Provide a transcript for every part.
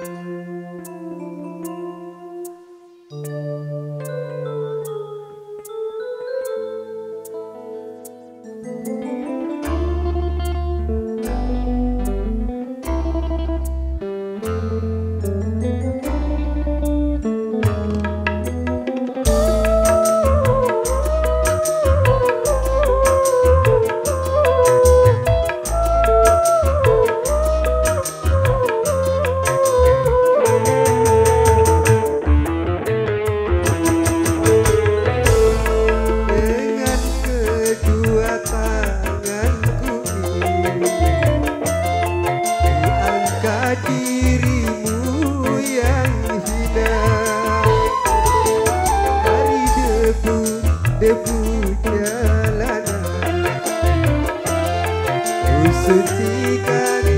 Música setika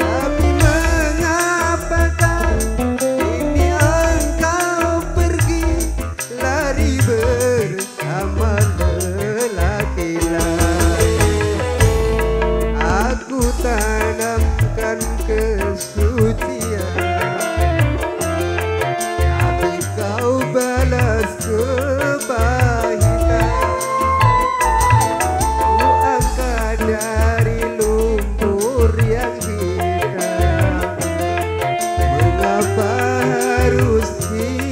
Tapi mengapa kau ini engkau pergi Lari bersama lelaki lain? Aku tanamkan kesucian. Tapi kau balas baru sih